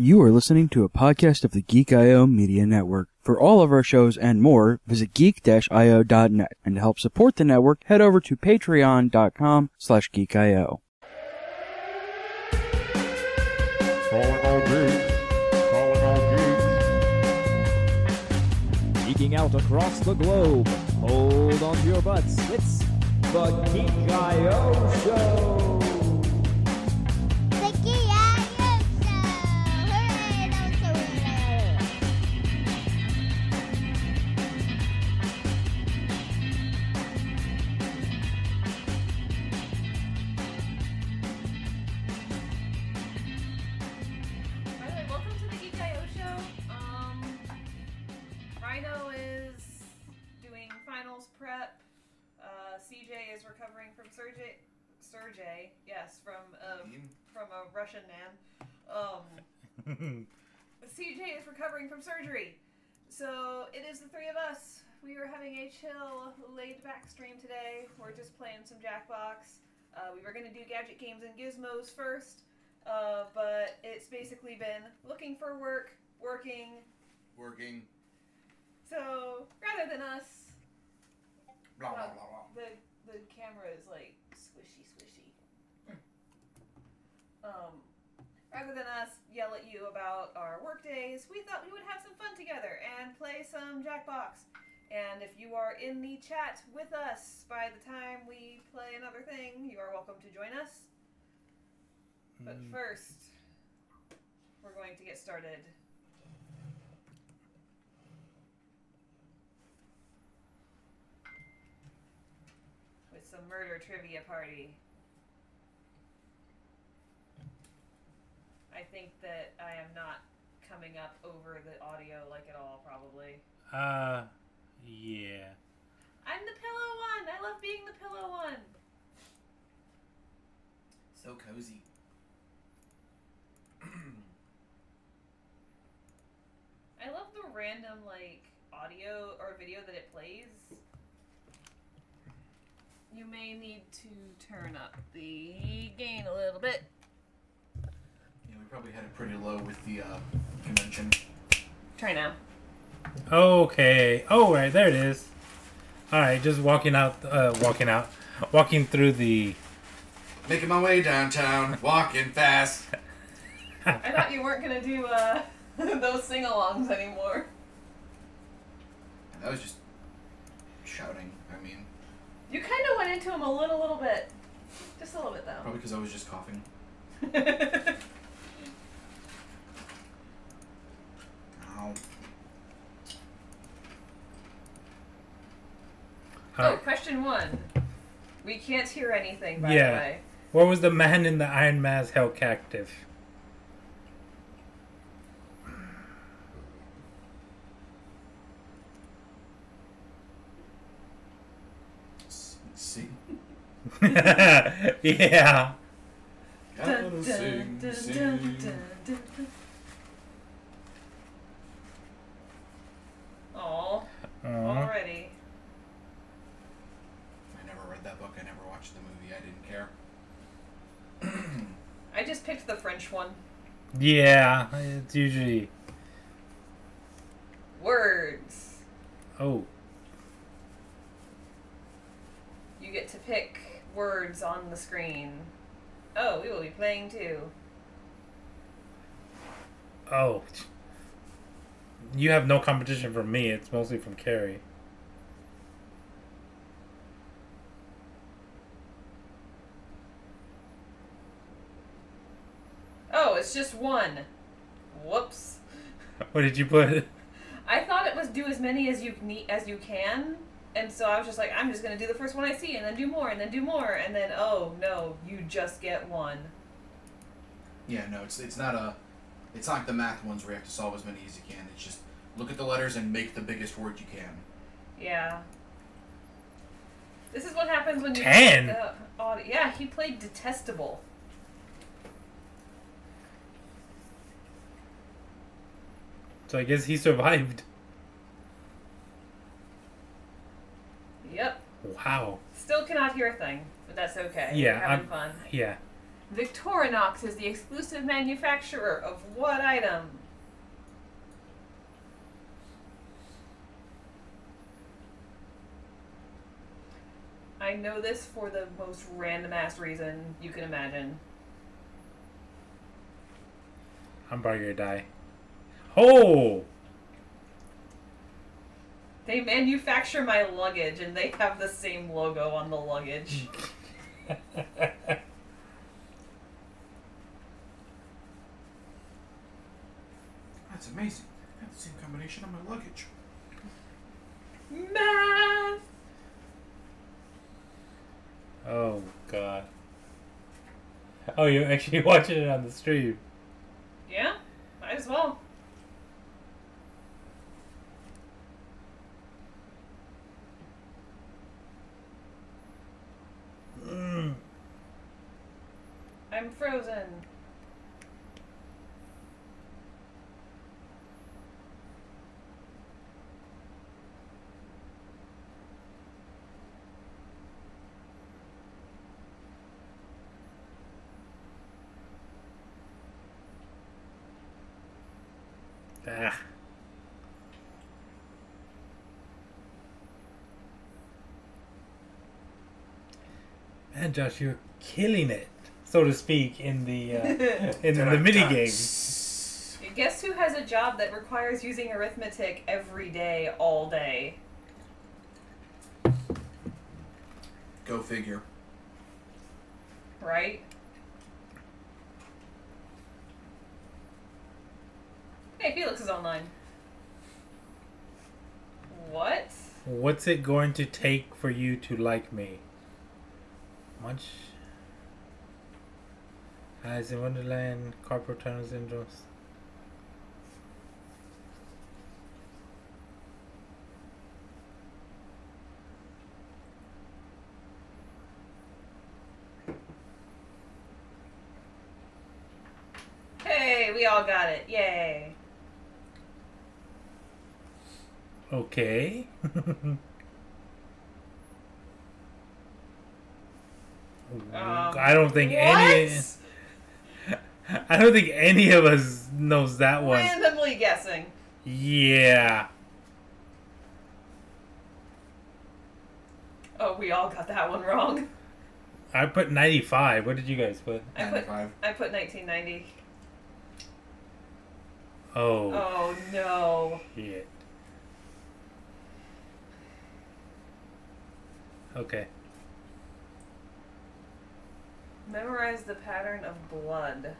You are listening to a podcast of the Geek IO Media Network. For all of our shows and more, visit geek-io.net. And to help support the network, head over to patreon.com slash geek.io. Calling all geeks. Calling all geeks. Geeking out across the globe. Hold on to your butts. It's the Geek IO Show. Finals prep. Uh, CJ is recovering from Sergey. Sergey, yes, from um, from a Russian man. Um, CJ is recovering from surgery. So it is the three of us. We are having a chill, laid back stream today. We're just playing some Jackbox. Uh, we were going to do gadget games and gizmos first, uh, but it's basically been looking for work, working. working. So rather than us, Blah blah blah blah. the the camera is like squishy, squishy. Um, rather than us yell at you about our work days, we thought we would have some fun together and play some Jackbox. And if you are in the chat with us by the time we play another thing, you are welcome to join us. But first, we're going to get started. With some murder trivia party. I think that I am not coming up over the audio like at all, probably. Uh, yeah. I'm the pillow one! I love being the pillow one! So cozy. I love the random, like, audio or video that it plays. You may need to turn up the gain a little bit. Yeah, we probably had it pretty low with the uh, convention. Try now. Okay. Oh, right there it is. All right, just walking out. Uh, walking out. Walking through the. Making my way downtown, walking fast. I thought you weren't gonna do uh, those sing alongs anymore. And that was just shouting. I mean, You kind of went into him a little, little bit. Just a little bit, though. probably because I was just coughing. Ow. oh, question one. We can't hear anything, by Yeah. the way. what was the man in the iron mask held captive? S- Sing. yeah. Gotta sing, sing. Aw, Aw. already. I never read that book. I never watched the movie. I didn't care. I just picked the French one. Yeah. It's usually. Words. Oh. You get to pick words on the screen. Oh, we will be playing too. Oh. You have no competition from me. It's mostly from Carrie. Oh, it's just one. Whoops. What did you put? I thought it was do as many as you need as you can, and so I was just like, I'm just gonna do the first one I see, and then do more, and then do more, and then oh no, you just get one. Yeah, no, it's it's not a, it's not like the math ones where you have to solve as many as you can. It's just look at the letters and make the biggest word you can. Yeah. This is what happens when you Ten? take the audio. Yeah, he played detestable. So I guess he survived. Yep. Wow. Still cannot hear a thing, but that's okay. Yeah, We're having I'm- fun. Yeah. Victorinox is the exclusive manufacturer of what item? I know this for the most random ass reason you can imagine. I'm probably gonna die. Oh! They manufacture my luggage and they have the same logo on the luggage. That's amazing. I have the same combination on my luggage. Math! oh god. Oh, you're actually watching it on the stream. Yeah, might as well. Mm. I'm frozen. Ah. Man, Josh, you're killing it, so to speak, in the uh, in the mini game. Guess who has a job that requires using arithmetic every day, all day? Go figure. Right? Hey, Felix is online. What? What's it going to take for you to like me? Much. Alice in Wonderland, carpal tunnel syndromes. Hey, we all got it. Yay. Okay. Um, I don't think what? any. I don't think any of us knows that one. Randomly guessing. Yeah. Oh, we all got that one wrong. I put 95. What did you guys put? I put 95. I put 1990. Oh, Oh no. shit. Okay. Memorize the pattern of blood.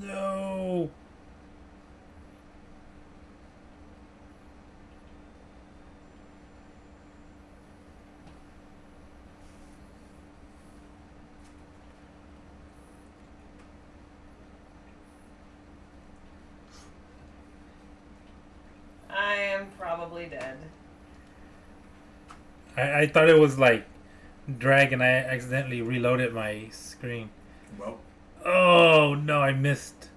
No. I am probably dead. I, I thought it was like drag and I accidentally reloaded my screen. Well, Oh no, I missed.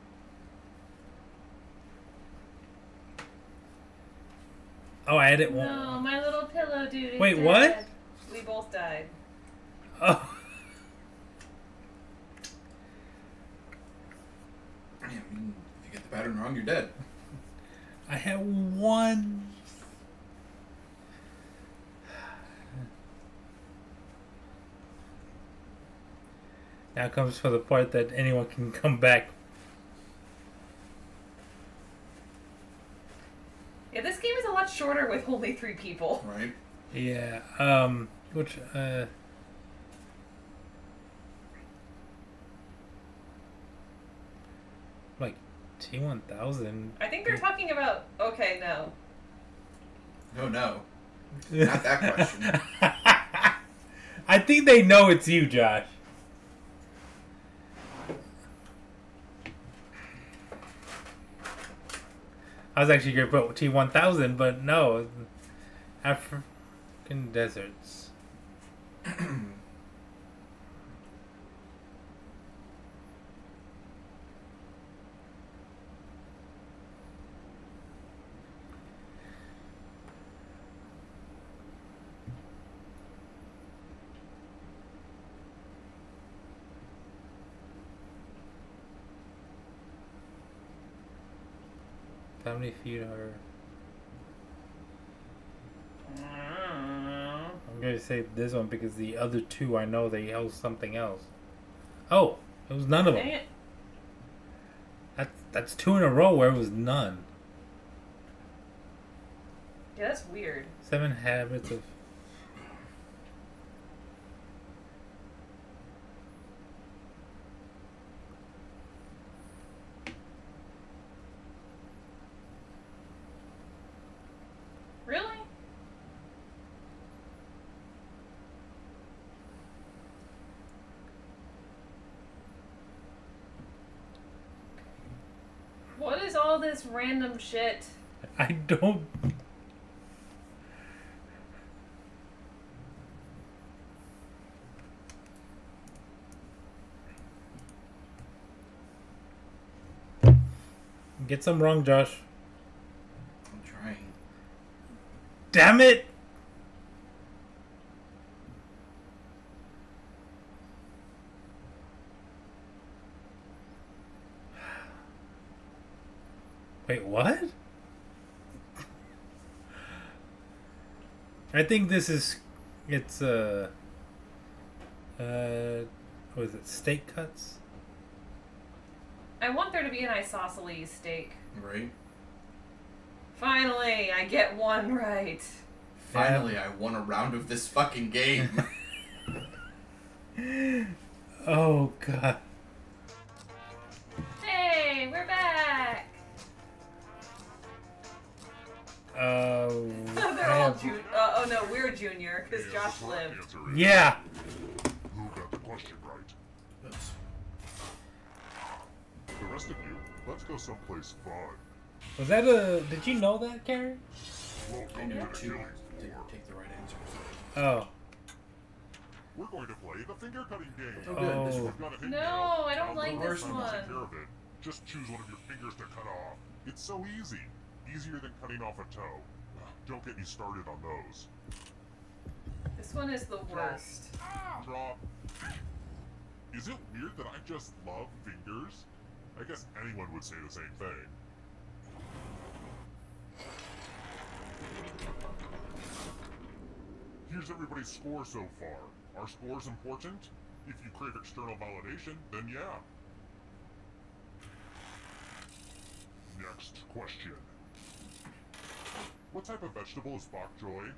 Oh, I added one. No, my little pillow dude. Is Wait, dead. what? We both died. Oh. I mean, if you get the pattern wrong, you're dead. I had one. Now comes for the part that anyone can come back. Yeah, this game is a lot shorter with only three people. Right? Yeah. Um. Which. Uh. Like T one thousand. I think they're talking about. Okay, no. No, no. Not that question. I think they know it's you, Josh. I was actually gonna put T one thousand, but no, African deserts. Feet are? I'm gonna say this one because the other two I know they held something else. Oh, it was none of Dang them. it. That's that's two in a row where it was none. Yeah, that's weird. Seven habits of. Really? What is all this random shit? I don't. Get some wrong, Josh. I'm trying. Damn it! Wait, what? I think this is it's uh uh what is it? Steak cuts? I want there to be an isosceles steak. Right? Finally, I get one right. Finally, I won a round of this fucking game. Oh god. No, we're junior because And Josh lived. Yeah. Who got the question right? Oops. The rest of you, let's go someplace fun. Was that a did you know that, Karen? I knew to it the too. killing to floor. take the right answers. Oh. We're going to play the finger cutting game. Oh, good. This Oh. one. I've got a hint No, now. I don't Now, like the this first time to take one. care of it, Just choose one of your fingers to cut off. It's so easy. Easier than cutting off a toe. Don't get me started on those. This one is the worst. Drop. Is it weird that I just love fingers? I guess anyone would say the same thing. Here's everybody's score so far. Are scores important? If you crave external validation, then yeah. Next question. What type of vegetable is bok choy?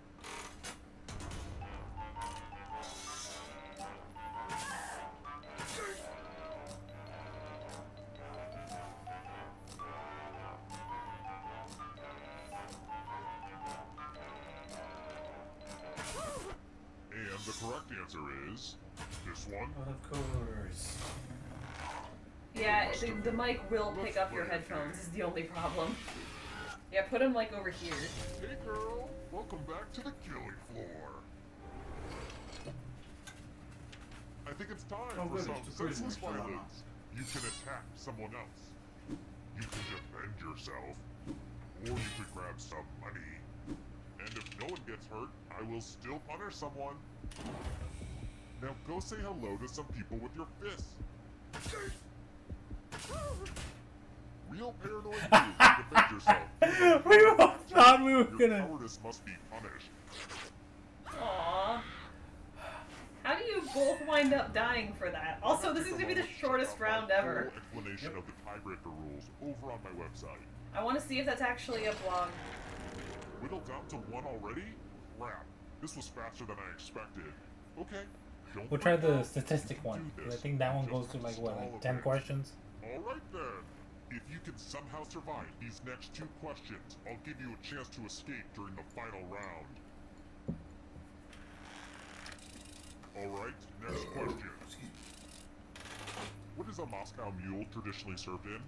Mic will pick up your headphones. Is the only problem. Yeah, put them like over here. Hey girl, welcome back to the killing floor. I think it's time Oh, for some it's the senseless we're still on. violence. You can attack someone else. You can defend yourself. Or you could grab some money. And if no one gets hurt, I will still punish someone. Now go say hello to some people with your fists. Real paranoid move defend yourself. we all thought we were Your gonna cowardice must be punished. Aww. How do you both wind up dying for that? Also, this is gonna be the shortest round ever. Full explanation of the tiebreaker rules over on my website. I want to see if that's actually a blog. Whittled down to one already? Crap. This was faster than I expected. Okay. Don't We'll try the statistic one. can do 'cause I think that one Just goes to like what, like a ten bit. questions? Alright then. If you can somehow survive these next two questions, I'll give you a chance to escape during the final round. Alright, next oh, question. What is a Moscow mule traditionally served in?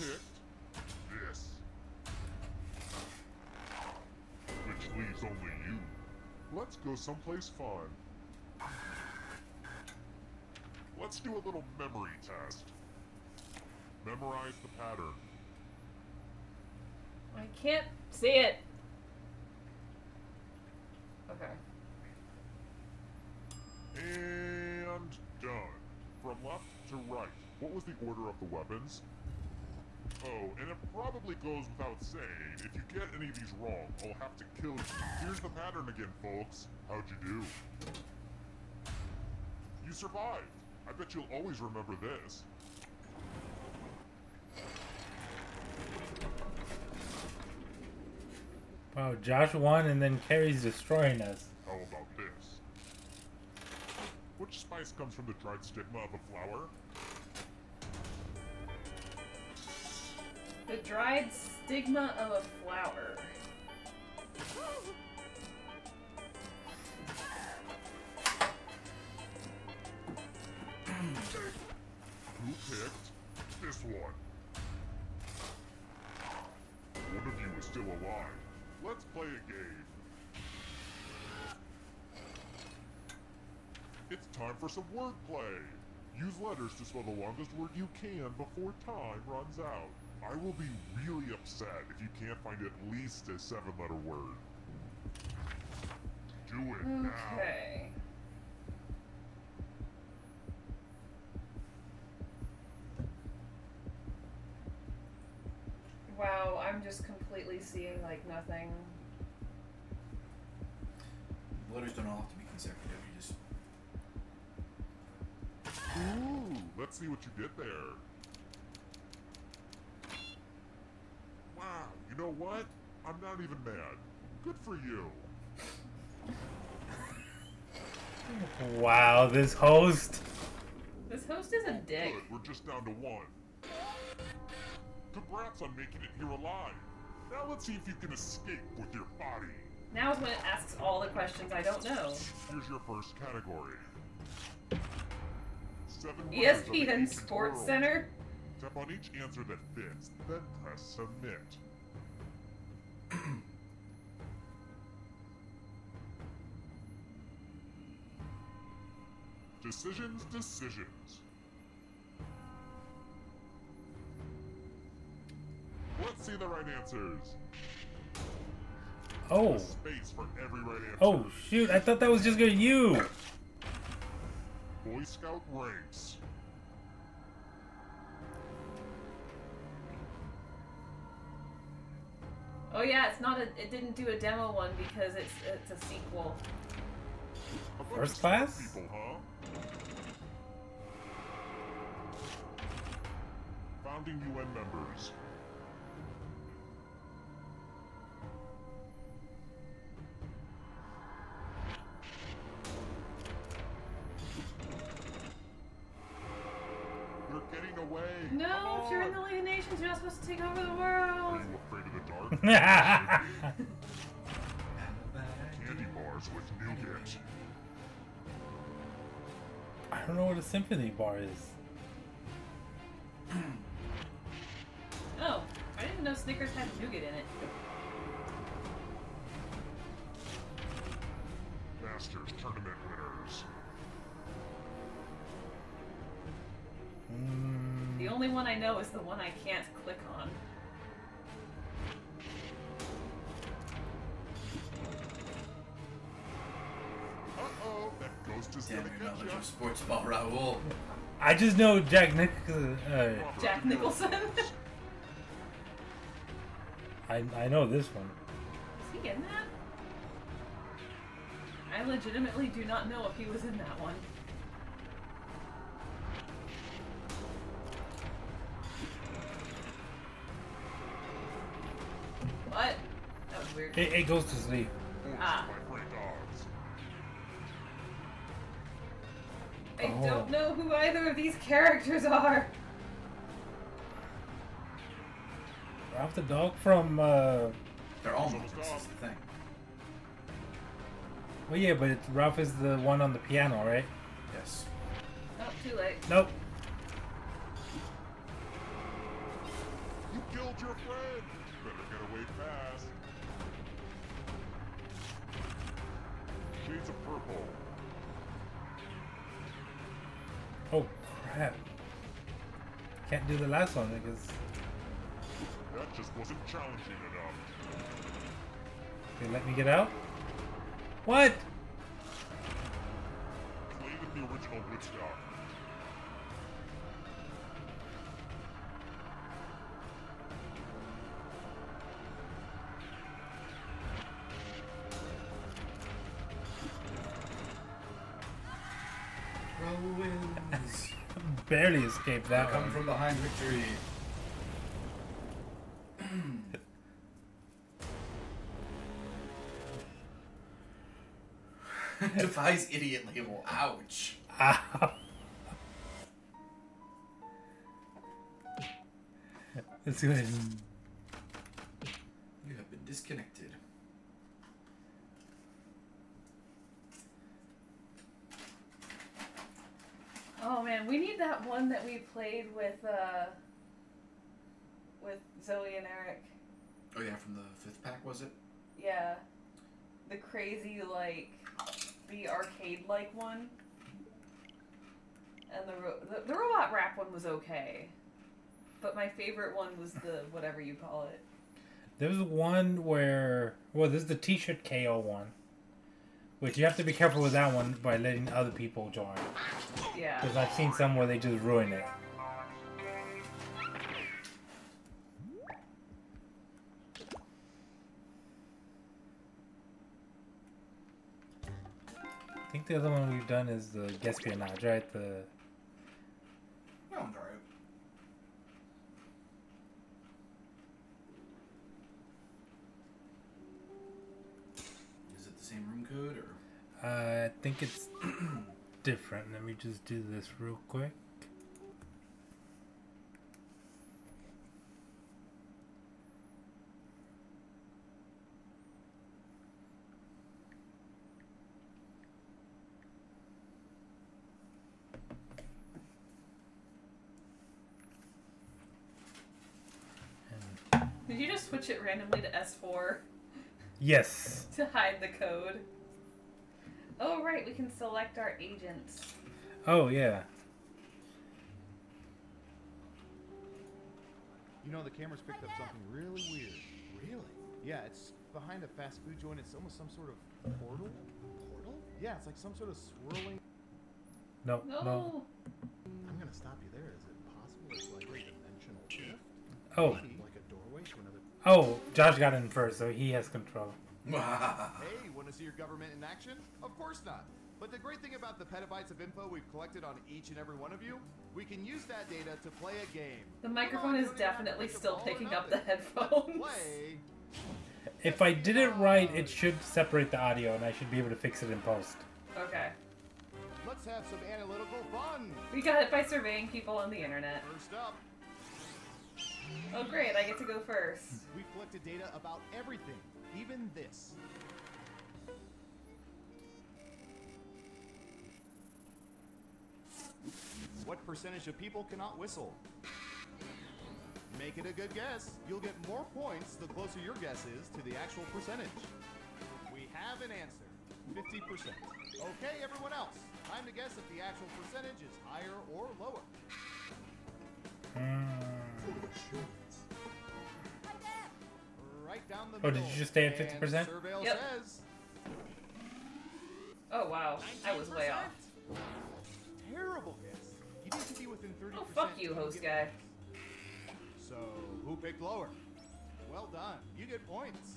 This? Which leaves only you. Let's go someplace fun. Let's do a little memory test. Memorize the pattern. I can't see it. Okay. And done. From left to right. What was the order of the weapons? Oh, and it probably goes without saying, if you get any of these wrong, I'll have to kill you. Here's the pattern again, folks. How'd you do? You survived. I bet you'll always remember this. Wow, Josh won and then Carrie's destroying us. How about this? Which spice comes from the dried stigma of a flower? The dried stigma of a flower. Who picked this one? One of you is still alive. Let's play a game. It's time for some wordplay. Use letters to spell the longest word you can before time runs out. I will be really upset if you can't find at least a seven-letter word. Do it now. Okay. Wow, I'm just completely seeing like nothing. Letters don't all have to be consecutive. You just Ooh, let's see what you did there. Wow, you know what? I'm not even mad. Good for you. Wow, this host. This host is a dick. Good, we're just down to one. Congrats on making it here alive. Now let's see if you can escape with your body. Now is when it asks all the questions I don't know. Here's your first category. Seven letters of the ESPN Sports world. Center. Tap on each answer that fits, then press submit. decisions, decisions. Let's see the right answers. Oh. Space for every right answer. Oh, shoot. I thought that was just going to you. Boy Scout ranks. Oh yeah, it's not a. It didn't do a demo one because it's it's a sequel. First class? People, huh? Founding UN members. League of Nations, you're not supposed to take over the Are you afraid of the dark? Candy bars with nougat. I don't know what a symphony bar is. Oh, I didn't know Snickers had nougat in it. Masters tournament winners. Mm, The only one I know is the one I can't click on. Uh-oh, that ghost is damn gonna your get knowledge ya. of sports ball, Raul. I just know Jack Nick. Uh, Jack Nicholson. I, I know this one. Is he in that? I legitimately do not know if he was in that one. What? That was weird. It, it goes to sleep. Ah. My great dogs. I Oh. don't know who either of these characters are. Ralph the dog from. Uh, They're all So Muppets, stop. is the thing. well, yeah, but Ralph is the one on the piano, right? Yes. Oh, too late. Nope. You killed your friend. Shades of purple. Oh crap! Can't do the last one because That just wasn't challenging enough. Okay, let me get out. What? Play with the original Woodstock. Barely escaped that Come one. from behind victory. Defies idiot label. Ouch. Ow. Let's go ahead You have been disconnected. Oh man, we need that one that we played with uh with Zoe and Eric. Oh yeah, from the fifth pack was it? Yeah. The crazy like the arcade like one. And the, ro- the the robot rap one was okay. But my favorite one was the whatever you call it. There's one where well, this is the T-shirt KO one, which you have to be careful with that one by letting other people join. Yeah. Because I've seen some where they just ruin it. I think the other one we've done is the Guesspionage, right? The That one's alright. Is it the same room code or? uh, I think it's different. Let me just do this real quick. Did you just switch it randomly to S4 Yes. to hide the code? Oh right, we can select our agents. Oh yeah. You know, the camera's picked up something really weird. Really? Yeah, it's behind a fast food joint. It's almost some sort of portal. Portal? Yeah, it's like some sort of swirling. No. No. No. I'm gonna stop you there. Is it possible it's like a dimensional shift? Oh. Like a doorway to another. Oh, Josh got in first, so he has control. Hey, want to see your government in action? Of course not. But the great thing about the petabytes of info we've collected on each and every one of you, we can use that data to play a game. The microphone on, is don't even have to definitely still picking up the headphones. Play. If I did it right, it should separate the audio, and I should be able to fix it in post. Okay. Let's have some analytical fun. We got it by surveying people on the internet. First up, Oh great, I get to go first. we've collected data about everything, even this. What percentage of people cannot whistle? Make it a good guess. You'll get more points the closer your guess is to the actual percentage. We have an answer 50%. Okay, everyone else. Time to guess if the actual percentage is higher or lower. Right down the Oh, did you just stay at 50%? Yep. says Oh wow, I was way off. Terrible guess. You need to be within 30%. Oh fuck you, host guy. points. So, who picked lower? Well done. You get points.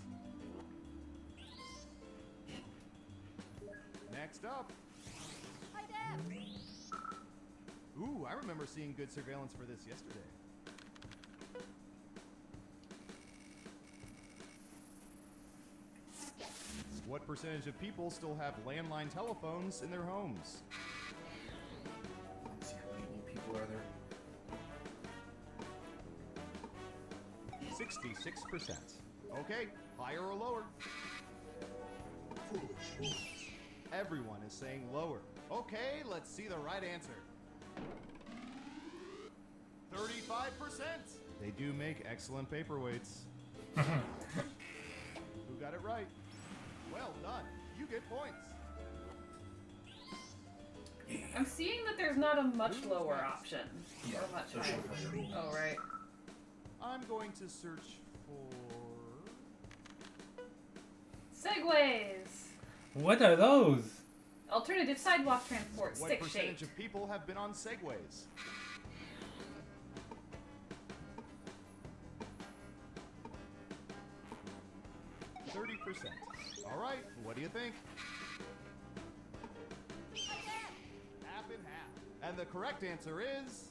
Next up. Ooh, I remember seeing good surveillance for this yesterday. What percentage of people still have landline telephones in their homes? Let's see how many people are there. 66%. Okay, higher or lower? Everyone is saying lower. Okay, let's see the right answer. 35%. They do make excellent paperweights. Who got it right? Well done. You get points. I'm seeing that there's not a much lower option. Yeah, much. Oh, right. I'm going to search for... Segways! What are those? Alternative sidewalk transport, what stick percentage shape. of people have been on segways? Thirty percent. All right. What do you think? Half and half. And the correct answer is.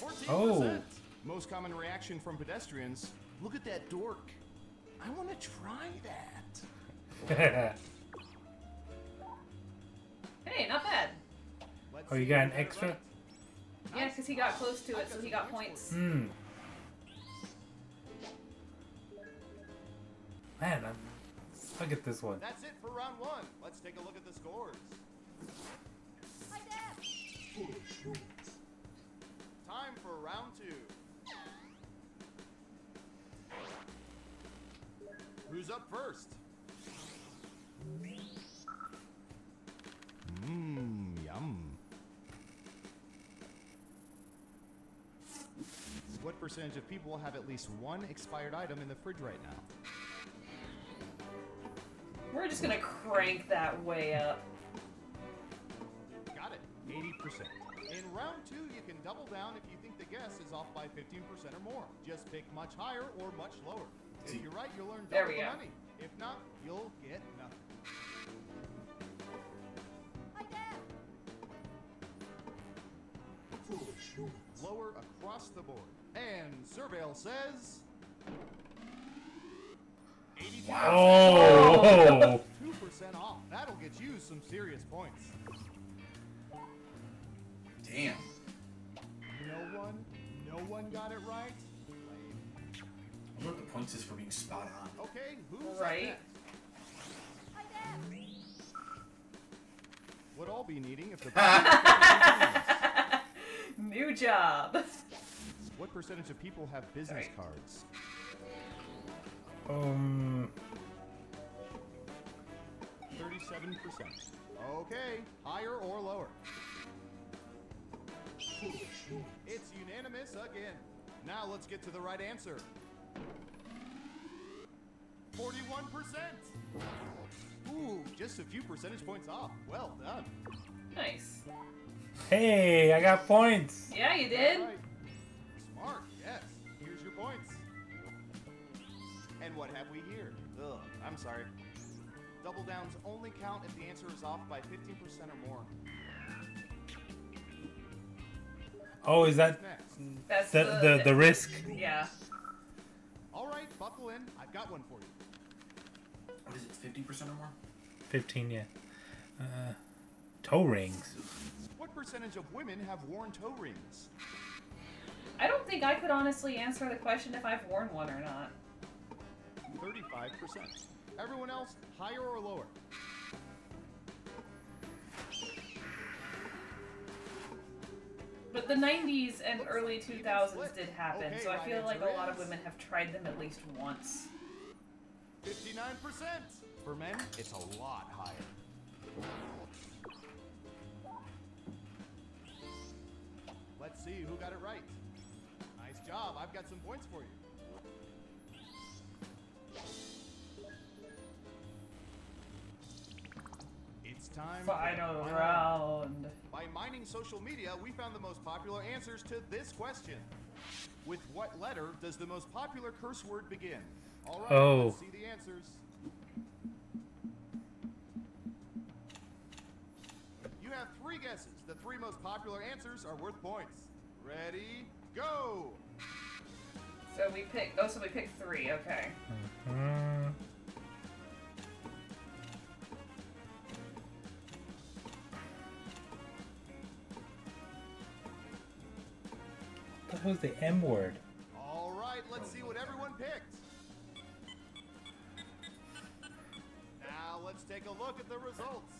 14%. Oh. Most common reaction from pedestrians look at that dork. I want to try that. Hey, not bad. Let's oh, you see got an extra? right. Yeah, because he got close to it, so he got points. Hmm. Man, I'm... look at this one. That's it for round one. Let's take a look at the scores. Time for round two. Who's up first? Mmm, yum. What percentage of people have at least one expired item in the fridge right now? We're just gonna crank that way up. Got it. 80%. In round two, you can double down if you think the guess is off by 15% or more. Just pick much higher or much lower. If you're right, you'll earn double the money. If not, you'll get nothing. Lower across the board. And Surveil says... 82%. Oh! 2% off. That'll get you some serious points. Damn. No one, no one got it right. I wonder what the points is for being spot on. Okay, who's up Right. next? Would all be needing if the. New job. what percentage of people have business Sorry. cards? Um... Thirty-seven percent. Okay, higher or lower? It's unanimous again. Now let's get to the right answer. Forty-one percent. Ooh, just a few percentage points off. Well done. Nice. Hey, I got points! Yeah, you did. Right. Smart, yes. Here's your points. And what have we here? Ugh, I'm sorry. Double downs only count if the answer is off by 15% or more. Oh, is that Next. That's the, the, the risk? Yeah. All right, buckle in. I've got one for you. What is it, 50% or more? 15, yeah. Uh, toe rings. What percentage of women have worn toe rings? I don't think I could honestly answer the question if I've worn one or not. 35%. Everyone else, higher or lower? But the 90s and early 2000s did happen, so I feel like a lot of women have tried them at least once. 59%. For men, it's a lot higher. Let's see who got it right. Nice job. I've got some points for you. Time Final final round. By mining social media, we found the most popular answers to this question. With what letter does the most popular curse word begin? All right, Oh. let's see the answers. You have three guesses. The three most popular answers are worth points. Ready? Go! So we picked. Oh, so we picked three. Okay. Mm, what was the M word? All right, let's see what everyone picked. Now let's take a look at the results.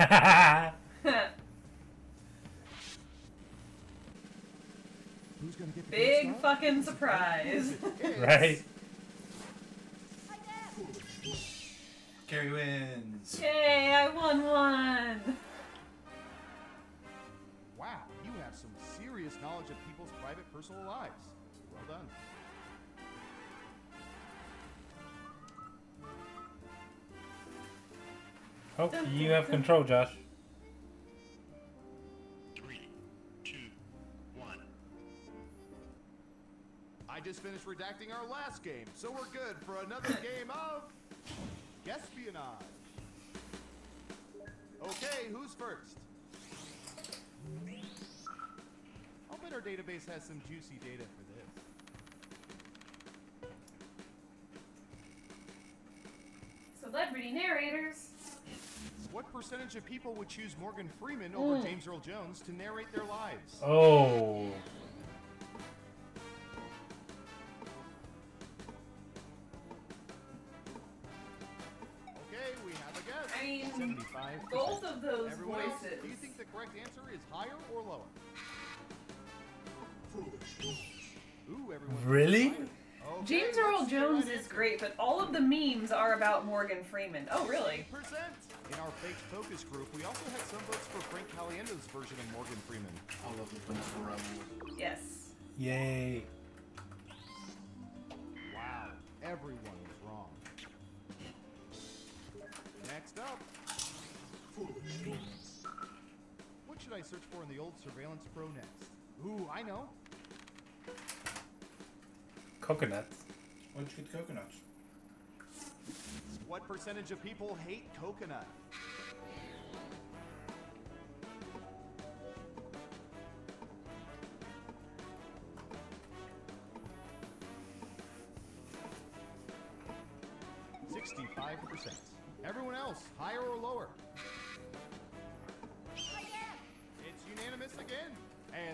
Who's gonna get the Big fucking surprise. Right? Mary wins. Yay, I won one. Wow, you have some serious knowledge of people's private personal lives. Well done. Oh, you have control, Josh. Three, two, one. I just finished redacting our last game, so we're good for another game of Guesspionage. Okay, who's first? I'll bet our database has some juicy data for this. Celebrity narrators. What percentage of people would choose Morgan Freeman over Mm. James Earl Jones to narrate their lives? Oh. Both of those Everyone else, do you think the correct answer is higher or lower? Ooh. Really? Okay, James Earl Jones right is answer. great, but all of the memes are about Morgan Freeman. Oh, really? In our fake focus group, we also had some votes for Frank Caliendo's version of Morgan Freeman. I love the Prince of Rebels. Yes. Yay. Wow, everyone was wrong. Next up. What should I search for in the old Surveillance Pro next? Ooh, I know. Coconuts. Why'd you get coconuts? What percentage of people hate coconut? Sixty-five percent. Everyone else, higher or lower?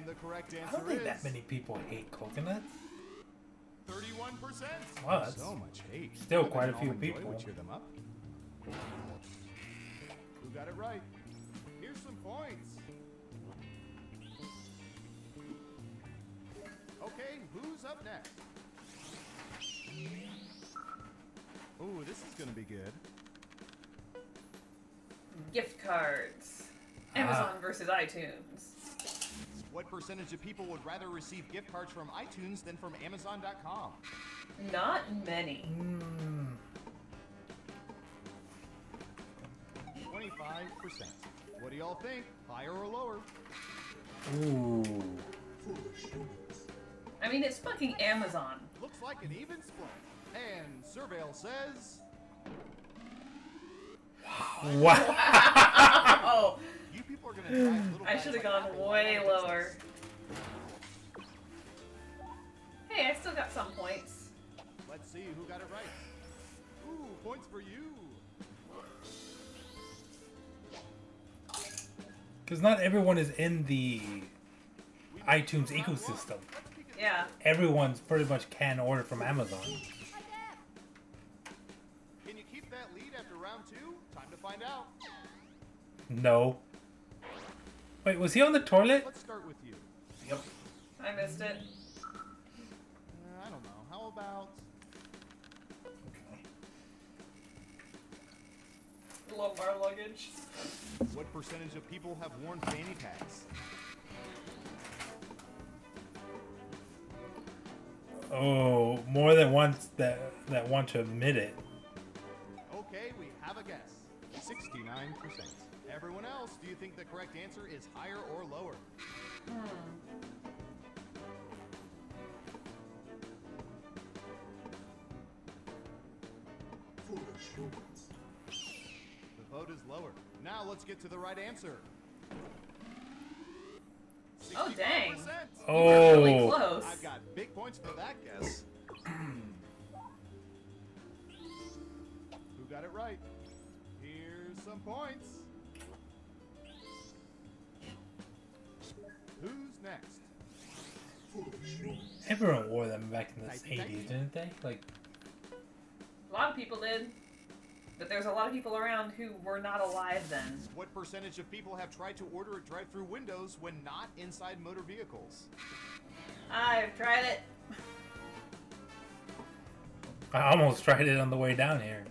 And the correct I don't think is that many people hate coconuts. thirty-one percent. Wow, that's so much hate. still I quite a few people. Cheer them up. Who got it right? Here's some points. Okay, who's up next? Ooh, this is gonna be good. Gift cards. Amazon ah. versus iTunes. What percentage of people would rather receive gift cards from iTunes than from Amazon.com? Not many. Mm. 25%. What do y'all think? Higher or lower? Ooh. I mean, it's fucking Amazon. Looks like an even split. And Surveil says Wow. Oh, I should have gone way lower. Hey, I still got some points. Let's see who got it right. Ooh, points for you. Because not everyone is in the iTunes made it to round one. ecosystem. Let's peek at Yeah. Everyone's pretty much can order from Amazon. Can you keep that lead after round two? Time to find out. No. Wait, was he on the toilet? Let's start with you. Yep. I missed it. Uh, I don't know. How about Okay. Lumbar luggage. what percentage of people have worn fanny packs? Oh, more than once that that want to admit it. Okay, we have a guess. 69%. Everyone else, do you think the correct answer is higher or lower? The vote is lower. Now let's get to the right answer. Oh, dang. Oh. Really close. I've got big points for that guess. Who got it right? Here's some points. Next? Everyone wore them back in the Nice, 80s, didn't they? Like, A lot of people did. But there's a lot of people around who were not alive then. What percentage of people have tried to order at drive-through windows when not inside motor vehicles? I've tried it. I almost tried it on the way down here.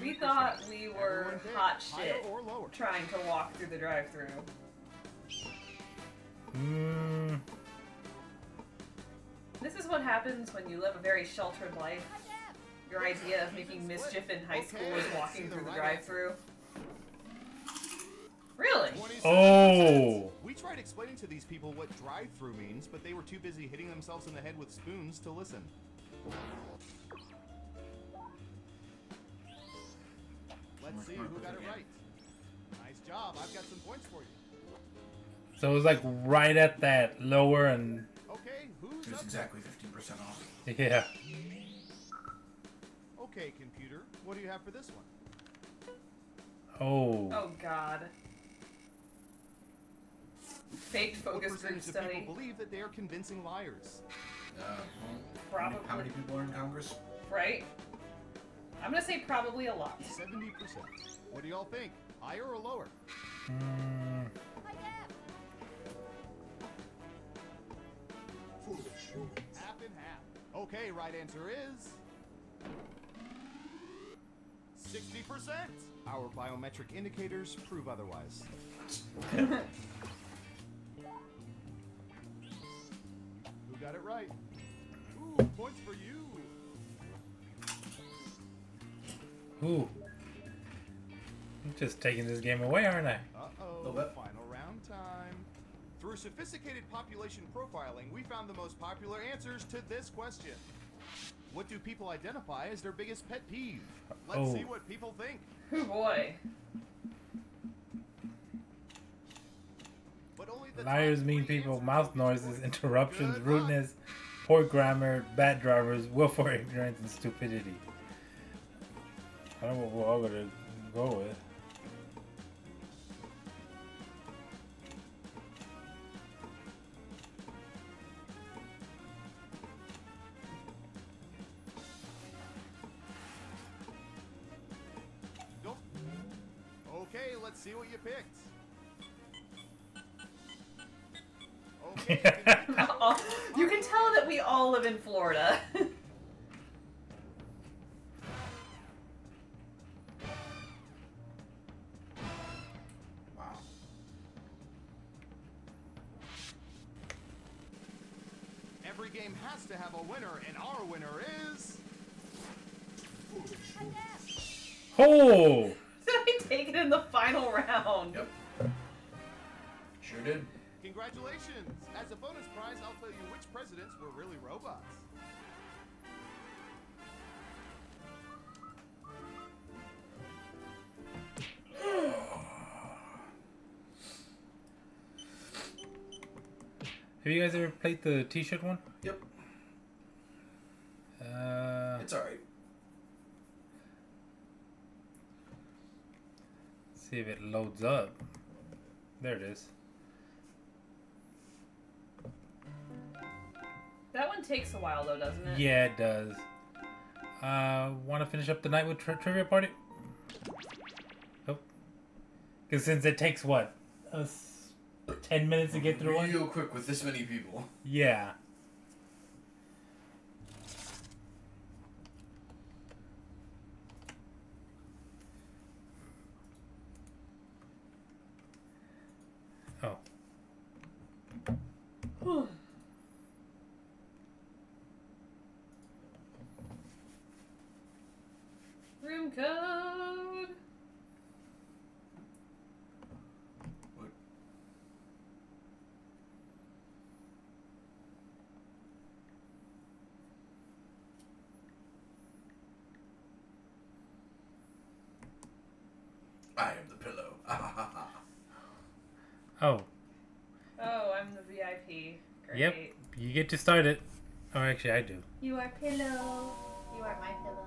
We thought we were hot shit or lower. trying to walk through the drive-through. Mm, This is what happens when you live a very sheltered life. Your idea of making mischief in high school is walking through the drive-through. Really? Oh! We tried explaining to these people what drive-through means, but they were too busy hitting themselves in the head with spoons to listen. Let's see who got it right. Nice job. I've got some points for you. So it was like right at that lower and Okay, who's It's up? exactly 15% off. yeah. Okay, computer. What do you have for this one? Oh. Oh god. Fake focus group percentage of study. people believe that they are convincing liars? Uh, well, how many- How many people are in Congress? Right? I'm gonna say probably a lot. 70%. What do y'all think? Higher or lower? Mm, Half and half. Okay, right answer is 60%. Our biometric indicators prove otherwise. Who got it right? Ooh, points for you. ooh. I'm just taking this game away, aren't I? Through sophisticated population profiling, we found the most popular answers to this question. What do people identify as their biggest pet peeve? Let's Oh. see what people think. Oh boy. But only the Liars, mean people, mouth noises, interruptions, Good luck. rudeness, poor grammar, bad drivers, willful ignorance, and stupidity. I don't know what we're all gonna go with. All live in Florida. Wow. every game has to have a winner, and our winner is. Oh! Have you guys ever played the T-shirt one? Yep. Uh, It's alright. see if it loads up. There it is. That one takes a while though, doesn't it? Yeah, it does. Uh, want to finish up the night with tri- trivia party? Oh, because since it takes what, uh, s- ten minutes to get through one. Real quick with this many people. Yeah. Oh. Room code. What? I am the pillow. Oh. Oh, I'm the VIP. Great. Yep. You get to start it. Oh, actually, I do. You are pillow. You are my pillow.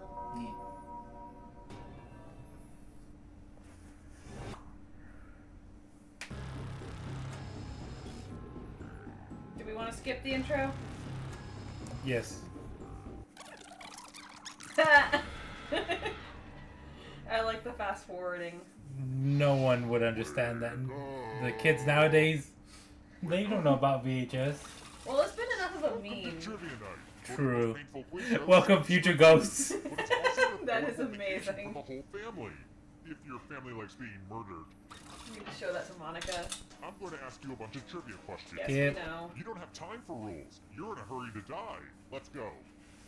Do we want to skip the intro? Yes. I like the fast forwarding. No one would understand that. The kids nowadays, they don't know about VHS. Well, it's been enough of a meme. Trivia night. True. Painful quiz Welcome, future ghosts. But it's also the That fun is of the amazing. whole family. If your family likes being murdered. You show that to Monica. I'm going to ask you a bunch of trivia questions. Yes, Yep. know. You don't have time for rules. You're in a hurry to die. Let's go.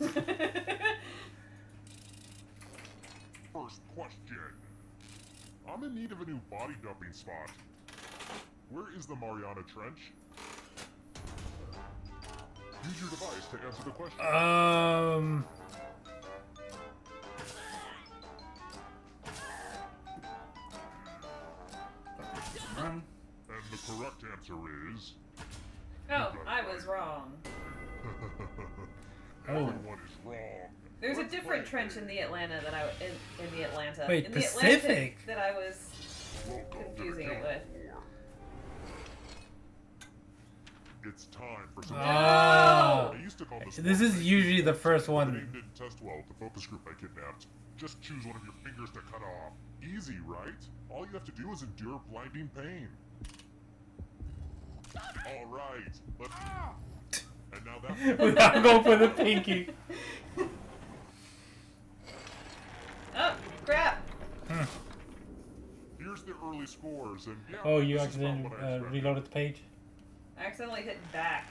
First question. I'm in need of a new body dumping spot. Where is the Mariana Trench? Use your device to answer the question. Um. And the correct answer is. oh, I was wrong. Oh. Everyone is wrong. There's a different trench in the Atlanta that I in, in the Atlanta. Wait, in the Pacific? Atlantic that I was Welcome to the confusing it with. Floor. It's time for some. Oh. I used to call this. This is usually the first but The one. name didn't test well with the focus group I kidnapped. Just choose one of your fingers to cut off. Easy, right? All you have to do is endure blinding pain. All right, let's. And now that. Without going for the pinky. Oh, crap! Here's the early scores, and yeah. Oh, you this accidentally uh, reloaded the page. I accidentally hit back.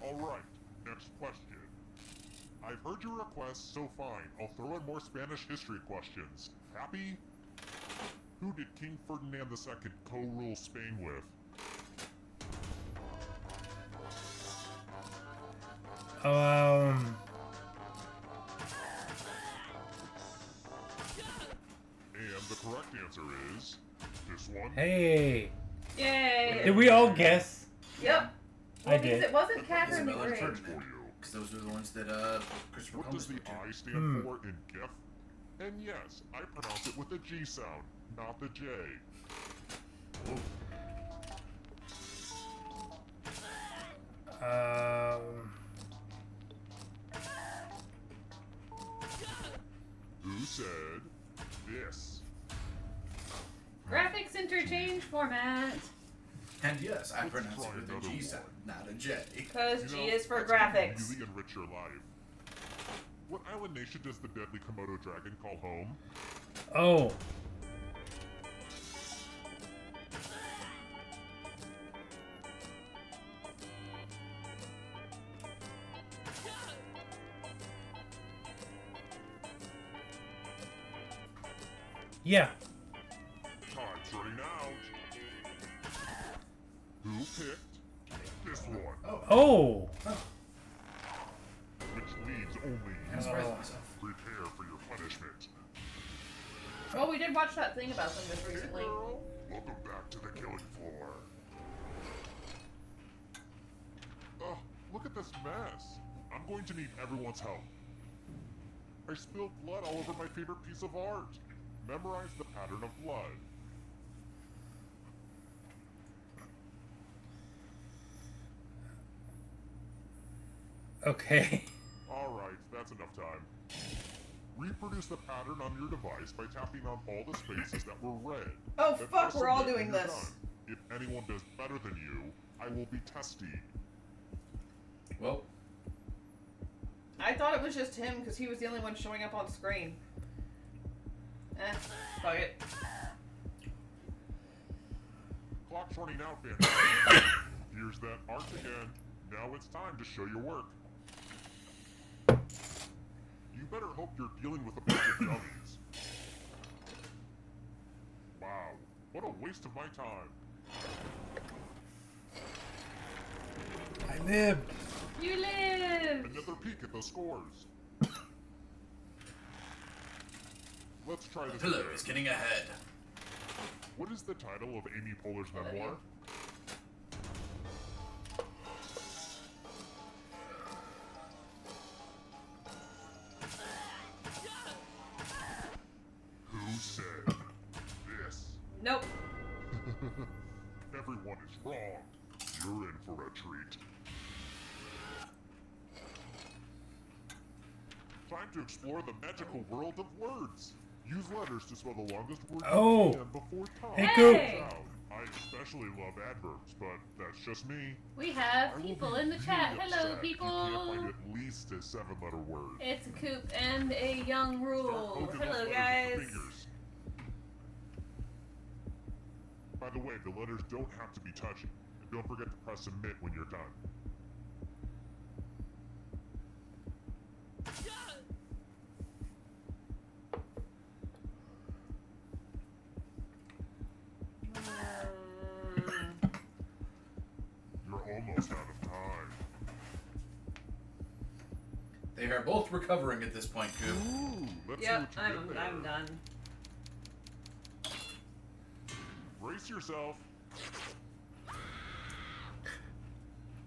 All right, next question. I've heard your request, so fine. I'll throw in more Spanish history questions. Happy? Who did King Ferdinand II co-rule Spain with? Um. And the correct answer is this one. Hey. Yay! Did we all guess? Yep. I Well, because did. It wasn't Catherine the Isabella Great. For Ferdinand. Because those were the ones that uh, Christopher What does Columbus the went to. I stand Hmm. for in GIF? And yes, I pronounce it with a G sound, not the J. Um. who said this? Graphics interchange format. And yes, I Let's pronounce try it with a another G one. sound, not a J. Because G know, is for that's graphics. Really enrich your life. What island nation does the deadly Komodo dragon call home? Oh. Yeah. Oh. Which leaves only you. surprised Oh. Prepare for your punishment. Oh, we did watch that thing about them just recently. girl, welcome back to the killing floor. Ugh, look at this mess. I'm going to need everyone's help. I spilled blood all over my favorite piece of art. Memorize the pattern of blood. Okay. Alright, that's enough time. Reproduce the pattern on your device by tapping on all the spaces that were red. Oh Then fuck, we're all doing this. done. If anyone does better than you, I will be testy. Well, I thought it was just him because he was the only one showing up on screen. Eh, fuck it. Clock's running out, Van. Here's that art again. Now it's time to show your work. You better hope you're dealing with a bunch of dummies. Wow, what a waste of my time. I lived. You live! Another peek at the scores. Let's try this Pillow is getting ahead. What is the title of Amy Poehler's memoir? To explore the magical world of words. Use letters to spell the longest word you Oh. can before time. Hey, Coop. Hey! I especially love adverbs, but that's just me. We have people in the chat. Hello, upset if people. can't find at least a seven-letter word. It's a Coop and a Young Rule. Hello, guys. By the way, the letters don't have to be touching. And don't forget to press submit when you're done. Recovering at this point, Coop. Ooh, Yep, I'm. I'm done. Brace yourself.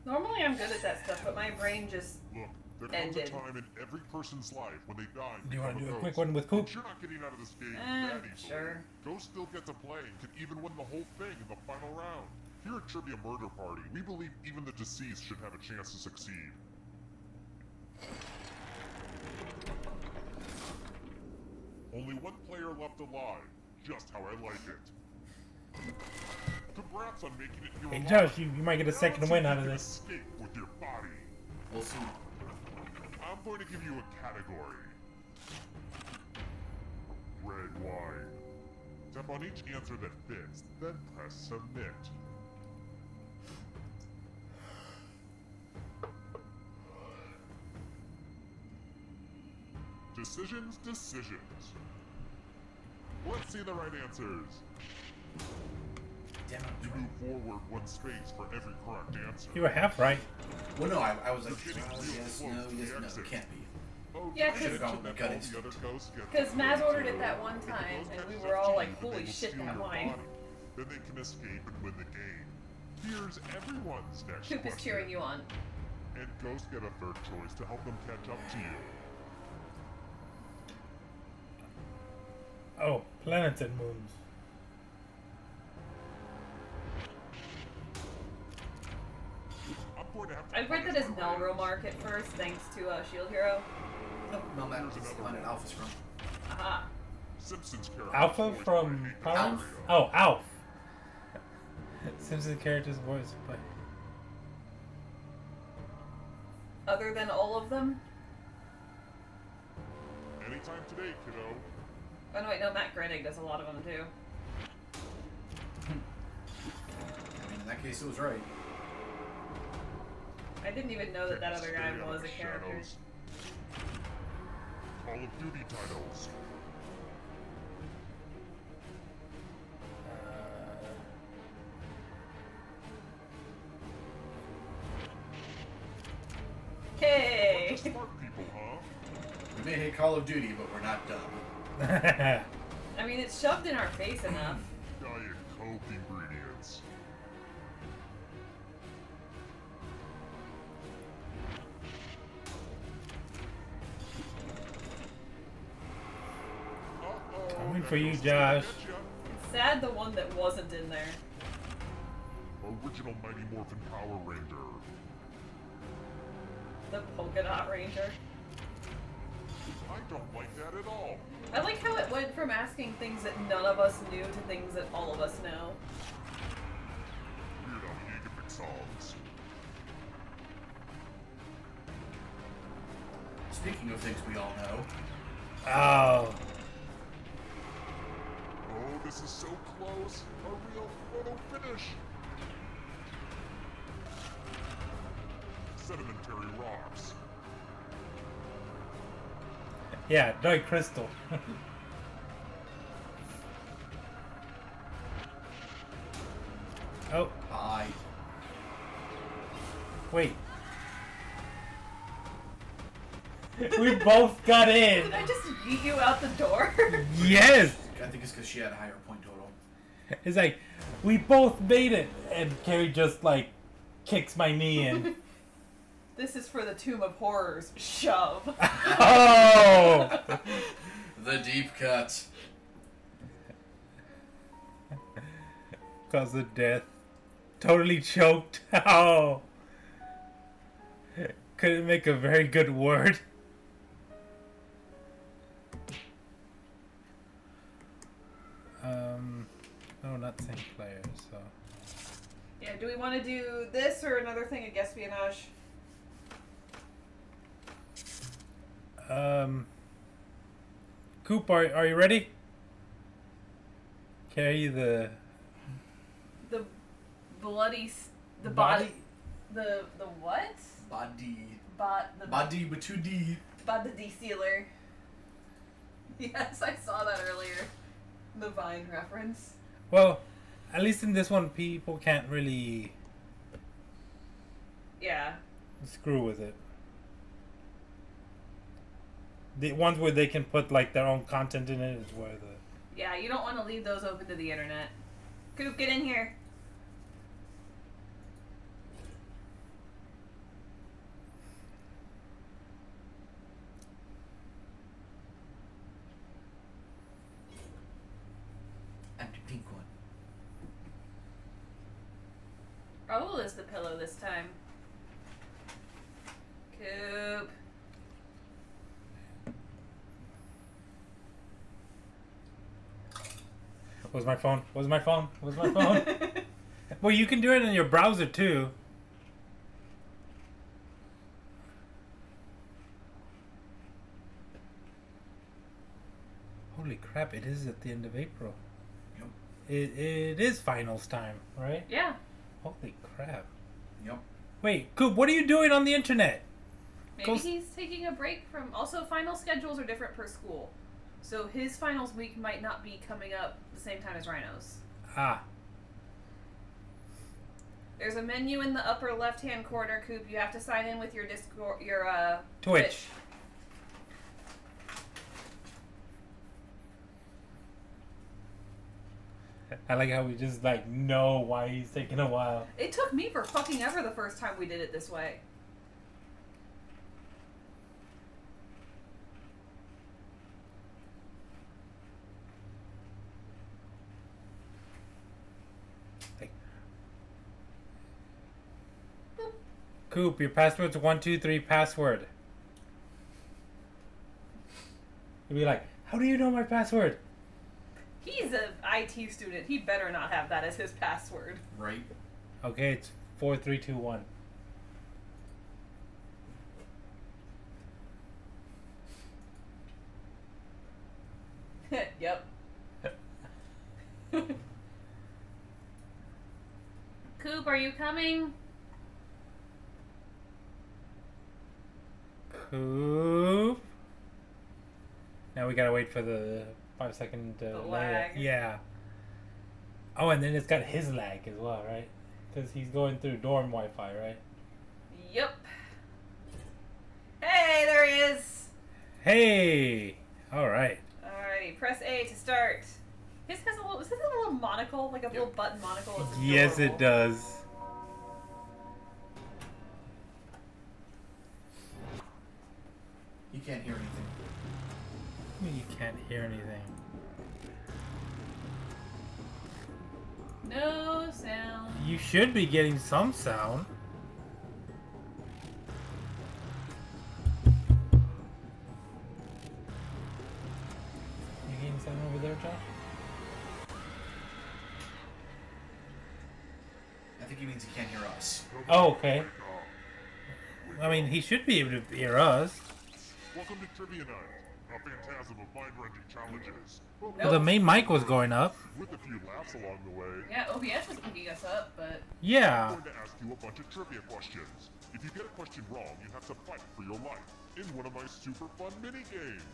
Normally I'm good at that stuff, but my brain just Look, there comes Ended. a time in every person's life when they die. Do you wanna do a ghost. quick one with Coop? You're not getting out of this game eh, that easily. sure. Ghost still get to play and can even win the whole thing in the final round. Here at Trivia Murder Party, we believe even the deceased should have a chance to succeed. Only one player left alive, just how I like it. Congrats on making it here Hey, alive. Josh, you, you might get a second win out of this. Escape with your body. We'll see. I'm going to give you a category. Red wine. Tap on each answer that fits, then press submit. Decisions, decisions. Let's see the right answers. Damn You move forward one space for every correct answer. You were half right. Well, no, I, I was like, You're getting well, yes, no, yes, no, it can't be. Oh, Yeah, I 'cause- Should've gone with that gut all instinct. the other ghosts because Maz ordered it that one time, and we were all like, "Holy shit, that your wine." Then they can escape and win the game. Here's everyone's next Coop is cheering you on. And ghosts get a third choice to help them catch up to you. Oh, planets and moons. I'm going to have to I read that as my rivals. At first, thanks to uh, Shield Hero. No, Melmac is the planet Alpha's from. Aha. Simpsons character. Alpha from by Power? Alf? Oh, Alf. Simpsons character's voice by. Other than all of them? Anytime today, kiddo. Oh no, wait, no, Matt Groening does a lot of them too. I mean, in that case, it was right. I didn't even know that that other guy was a character. Call of Duty titles. Hey! Smart people, huh? We may hate Call of Duty, but we're not dumb. I mean, it's shoved in our face enough. Diet Coke ingredients. Uh-oh, Coming for you, goes to get Josh. It's sad the one that wasn't in there. Original Mighty Morphin Power Ranger. The polka dot ranger. I don't like that at all. I like how it went from asking things that none of us knew to things that all of us know. Weird Al Yankovic songs. Speaking of things we all know, oh. Oh, this is so close. A real photo finish. Sedimentary rocks. Yeah, Dark Crystal. oh, I wait. we both got in. Did I just yeet you out the door? Yes. I think it's because she had a higher point total. It's like we both made it, and Carrie just like kicks my knee in. This is for the Tomb of Horrors. Shove. oh. The deep cut. Cause of death. Totally choked. Oh. Couldn't make a very good word. Um, no, not St. Clair, so. yeah, do we want to do this or another thing of Guesspionage? Um, Coop, are, are you ready? Carry the The bloody the Body? body the the what? Body. Bot the Body with two D. Body the de-sealer. Yes, I saw that earlier. The Vine reference. Well, at least in this one, people can't really Yeah. screw with it. The ones where they can put like their own content in it is where the Yeah, you don't want to leave those open to the internet. Coop, get in here. And the pink one. Raul is the pillow this time. Coop. Was my phone. Was my phone. Was my phone. well, you can do it in your browser too. Holy crap! It is at the end of April. Yep. It it is finals time, right? yeah. Holy crap! Yep. Wait, Coop, what are you doing on the internet? Maybe Goes- he's taking a break from. Also, final schedules are different per school. So his finals week might not be coming up the same time as Rhino's. Ah, There's a menu in the upper left hand corner, Coop. You have to sign in with your Discord, your uh, Twitch. I like how we just like know why he's taking a while. It took me for fucking ever the first time we did it this way. Coop, your password's one two three password. You'd be like, how do you know my password? He's an IT student. He better not have that as his password. Right. Okay, it's four three two one. yep. Coop, are you coming? Coop. Now we gotta wait for the five second uh, The lag. lag. Yeah. Oh, and then it's got his lag as well, right? Because he's going through dorm Wi-Fi, right? Yep. Hey, there he is. Hey. All right. Alrighty, press A to start. His has a little. Is this a little monocle, like a little button monocle? Yes, it does. You can't hear anything. You can't hear anything. No sound. You should be getting some sound. You getting sound over there, Josh? I think he means he can't hear us. Oh, okay. I mean, he should be able to hear us. Welcome to Trivia Night, a phantasm of mind-rending challenges. Well, the main mic was going up. With a few laughs along the way, Yeah, OBS was picking us up, but Yeah. I'm going to ask you a bunch of trivia questions. If you get a question wrong, you have to fight for your life in one of my super fun mini games.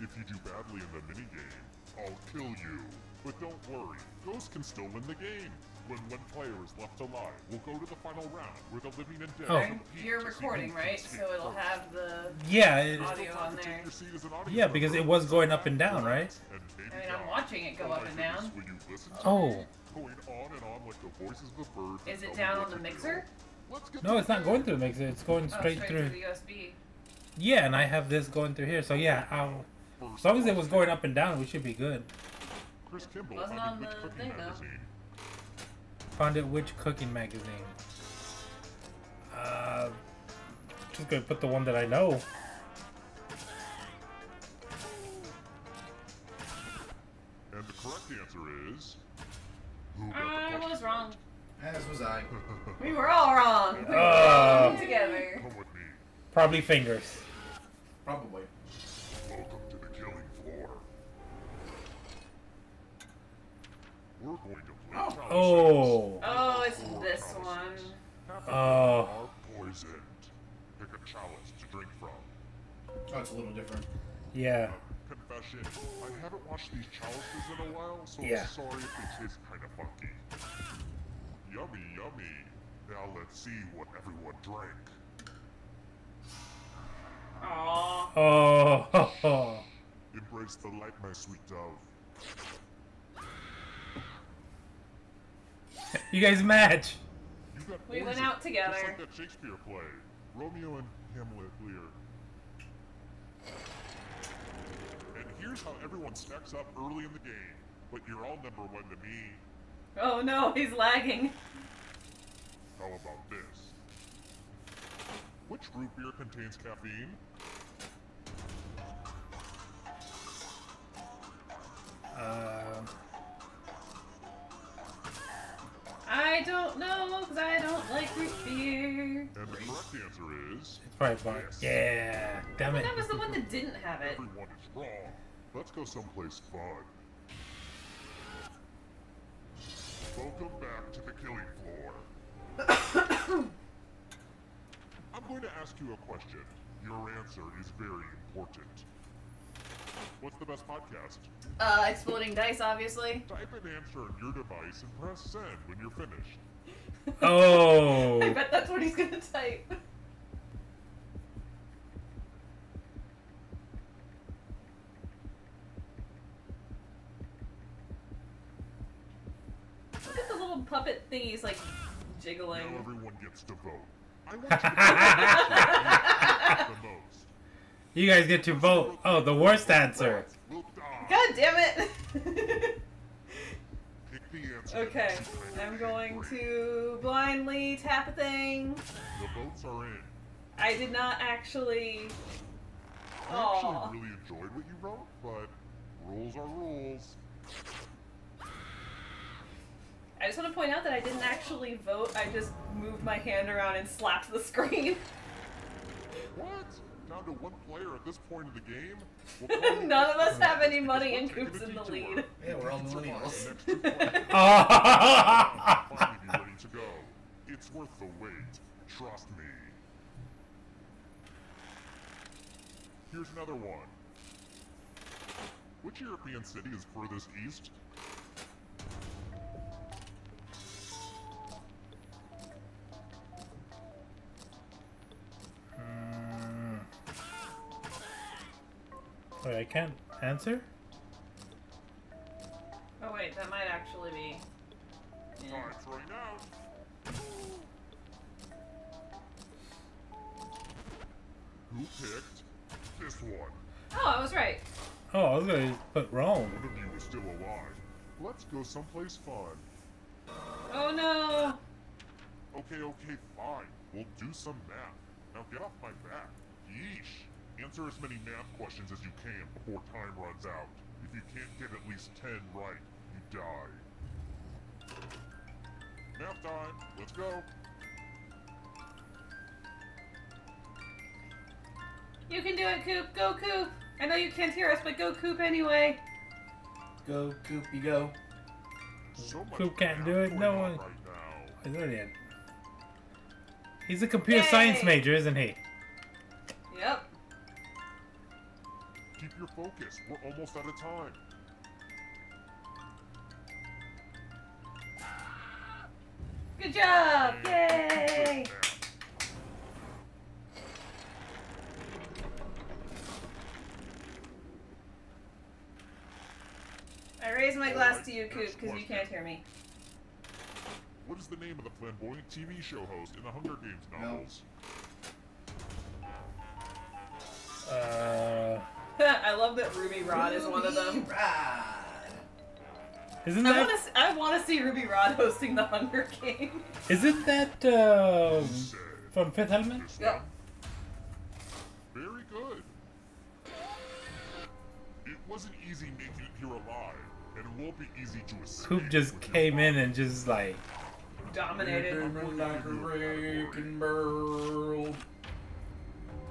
If you do badly in the mini game, I'll kill you. But don't worry, Ghost can still win the game. When one player is left alive, we'll go to the final round where the living and dead Oh. compete you're recording, right? So it'll escape have the. Yeah. It, Audio on there. your seat as an audience yeah, because it was going up and down, right? And I mean, I'm watching it go Oh up my and down. Will you listen to Oh. me? Going on and on like the voices of the birds. Is it down what on the mixer? No, it's not going through the mixer. It's going Oh, straight, straight through. through the USB. Yeah, and I have this going through here. So yeah, I'll, as long as it was going up and down, we should be good. Chris Kimball Wasn't on the Cooking thing, though. Magazine. Found it which cooking magazine? Uh, just gonna put the one that I know. And the correct answer is. Who I question was wrong. As was I. We were all wrong. We were Oh. wrong together. Come with me. Probably fingers. Probably. Welcome to the killing floor. We're going to play Oh. Oh. Oh, it's this Oh. are poisoned. Pick a chalice to drink from. Oh, it's a little different. Yeah. Confession, I haven't washed these chalices in a while, so Yeah. I'm sorry if they taste kind of funky. Yummy, yummy. Now let's see what everyone drank. Aww. Oh. ho, ho. Embrace the light, my sweet dove. You guys match. You got We went out together. Just like that Shakespeare play, Romeo and Hamlet Lear. And here's how everyone stacks up early in the game, but you're all number one to me. Oh no, he's lagging. How about this? Which root beer contains caffeine? Uh, I don't know, because I don't like root beer. And the correct answer is it's probably fine. Yeah. Damn it. That was the one that didn't have it. everyone is wrong. Let's go someplace fun. Welcome back to the killing floor. I'm going to ask you a question. Your answer is very important. What's the best podcast? Uh, exploding dice, obviously. Type an answer on your device and press send when you're finished. Oh. I bet that's what he's gonna type. Look at the little puppet thingies like jiggling. Now jiggling. everyone gets to vote. I want you to vote the most. You guys get to vote. Oh, the worst answer. Will. God damn it! Pick the answer. okay, that you kind of I'm going to blindly tap a thing. The votes are in. I did not actually. I actually really enjoyed what you wrote, but rules are rules. I just want to point out that I didn't actually vote. I just moved my hand around and slapped the screen. What? Down to one player at this point in the game? We'll None of us have any money we're and Coop's in the detour. lead. Yeah, we're all If you millennials. the next two players, finally be ready to go. It's worth the wait. Trust me. Here's another one. Which European city is furthest east? Wait, I can't answer? Oh wait, that might actually be. Yeah. Time's running out. Who picked this one? Oh, I was right. Oh, I was gonna put Rome. One of you is still alive. Let's go someplace fun. Oh no. Okay, okay, fine. We'll do some math. Now get off my back. Yeesh. Answer as many math questions as you can before time runs out. If you can't get at least 10 right, you die. Math time. Let's go. You can do it, Coop. Go, Coop. I know you can't hear us, but go, Coop anyway. Go, Coop, you go. So much Coop can't do it, no one- Right now. Is that it? He's a computer Yay. science major, isn't he? Keep your focus. We're almost out of time. Good job. Yay. I raise my glass to you, Alright, Coop, because you can't hear me. What is the name of the flamboyant TV show host in the Hunger Games No. novels? Uh, I love that Ruby Rhod is one of them. Rhod. isn't I that want to. I want to see Ruby Rhod hosting the Hunger Games. isn't that um, from Fifth Element? Yeah. Very good. It wasn't easy making it here alive, and it won't be easy to escape. Coop just came in and just like, Dominated. like a wrecking ball.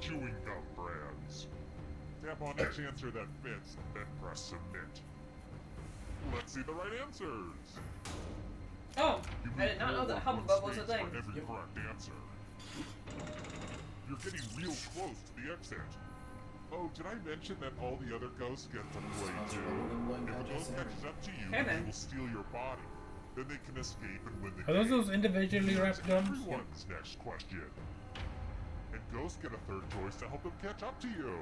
Chewing gum brands. Tap on each answer that fits, then press submit. Let's see the right answers. Oh, You I did not leave know that one Hubba was a space thing. For every correct answer. You're getting real close to the exit. Oh, did I mention that all the other ghosts get to play too? by Logan Blanc If a ghost catches up to you, Hey, they will steal your body. Then they can escape and win the Are those game. those individually Here's wrapped drums? Everyone's next question. And ghosts get a third choice to help them catch up to you.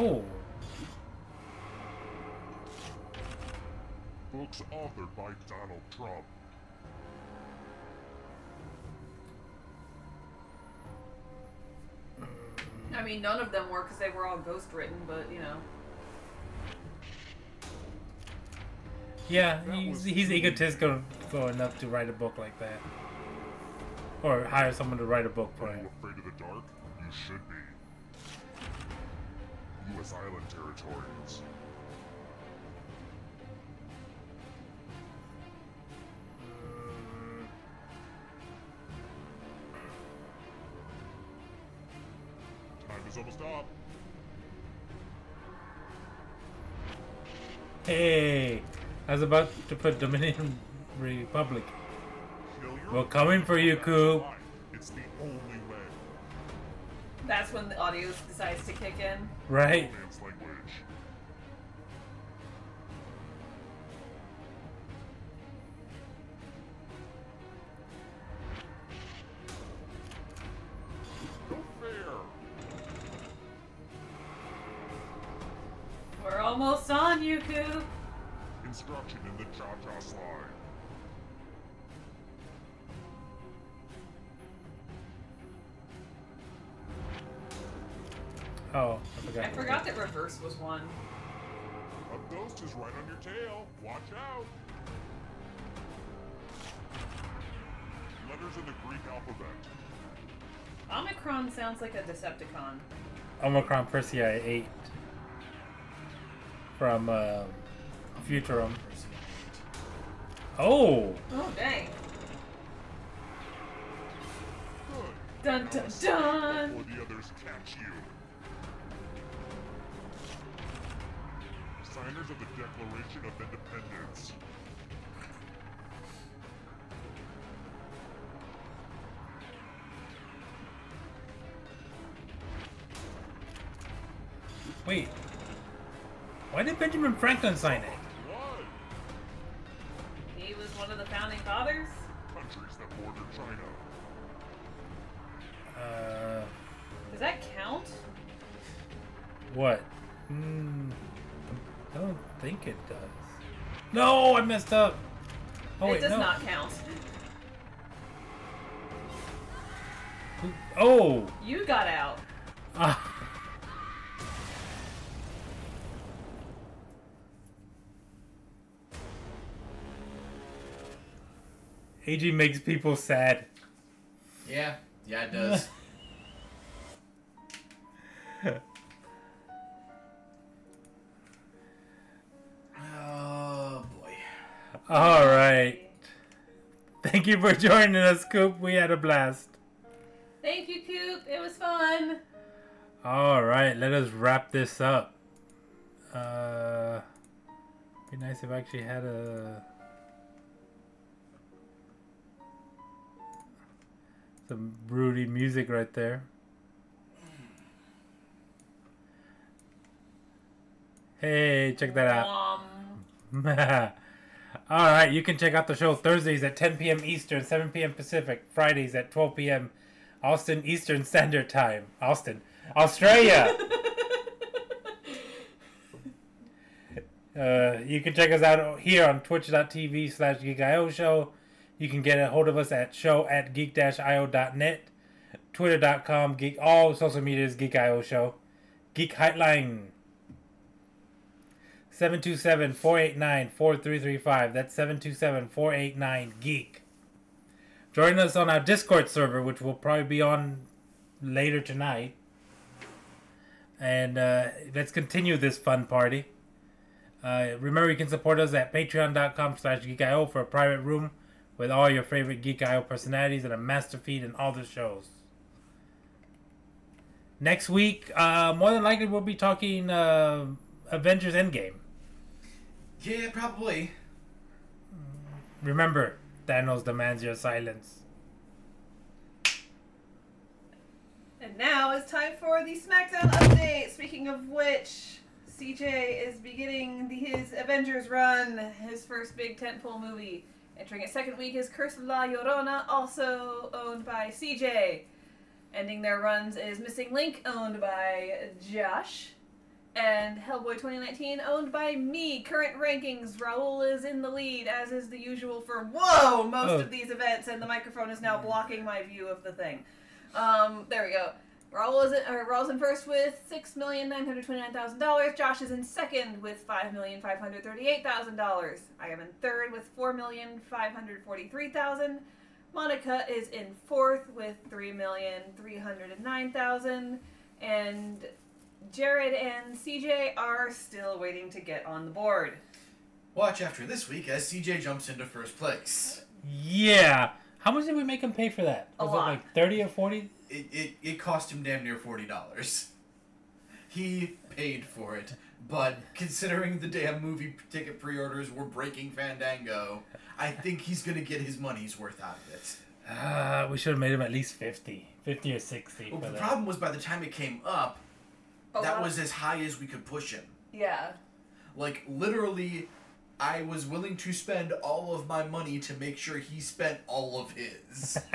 Oh. Books authored by Donald Trump. I mean, none of them were because they were all ghost written, but you know. Yeah, he's, he's egotistical enough to write a book like that. Or hire someone to write a book for Are him. you afraid of the dark? You should be. U.S. Island territories. Uh, time is almost up. Hey, I was about to put Dominion Republic. We're coming for you, Coop. It's the only. That's when the audio decides to kick in. Right? Man's language. No fair. We're almost on you, Coop. Instruction in the cha-cha slide. I forgot. I forgot that reverse was one. A ghost is right on your tail. Watch out. Letters in the Greek alphabet. Omicron sounds like a Decepticon. Omicron Persei 8 from uh, Futurama. Oh, Oh, dang. Good. Dun dun dun! Before the others catch you. Signers of the Declaration of Independence. wait. Why did Benjamin Franklin sign it? Does. No, I messed up. Oh it wait, does no. not count. Oh. You got out. Ah. AG makes people sad. Yeah, yeah, it does. All right. Thank you for joining us, Coop. We had a blast. Thank you, Coop. It was fun. All right, let us wrap this up. Uh, be nice if I actually had a some broody music right there. Hey, check that out. All right, you can check out the show Thursdays at 10 p.m. Eastern, 7 p.m. Pacific, Fridays at 12 p.m. Austin Eastern Standard Time. Austin, Australia. uh, you can check us out here on twitch.tv slash geekio show. You can get a hold of us at show at geek-io.net, twitter.com, geek, all social media is geekio show. Geek Hotline 727-489-4335. That's 727-489-GEEK. Join us on our Discord server, which will probably be on later tonight. And uh, let's continue this fun party. Uh, remember, you can support us at patreon.com slash geekio for a private room with all your favorite Geek.io personalities and a master feed and all the shows. Next week, uh, more than likely, we'll be talking uh, Avengers Endgame. Yeah, probably. Remember, Thanos demands your silence. And now it's time for the SmackDown update. Speaking of which, CJ is beginning the, his Avengers run, his first big tentpole movie. Entering its second week is Curse of La Llorona, also owned by CJ. Ending their runs is Missing Link, owned by Josh. And Hellboy 2019, owned by me. Current rankings, Raul is in the lead, as is the usual for, whoa, most Oh. of these events, and the microphone is now blocking my view of the thing. Um, there we go. Raul is in, or Raul's in first with six million nine hundred twenty nine thousand dollars. Josh is in second with five million five hundred thirty eight thousand dollars. I am in third with four million five hundred forty three thousand. Monica is in fourth with three million three hundred and nine thousand, and Jared and CJ are still waiting to get on the board. Watch after this week as CJ jumps into first place. Yeah. How much did we make him pay for that? A lot. it like 30 or 40? It, it, it cost him damn near forty dollars. He paid for it, but considering the damn movie ticket pre-orders were breaking Fandango, I think he's gonna get his money's worth out of it. Uh, we should have made him at least 50. 50 or 60 Well, the that. problem was by the time it came up, A that lot- was as high as we could push him. yeah. Like literally, I was willing to spend all of my money to make sure he spent all of his.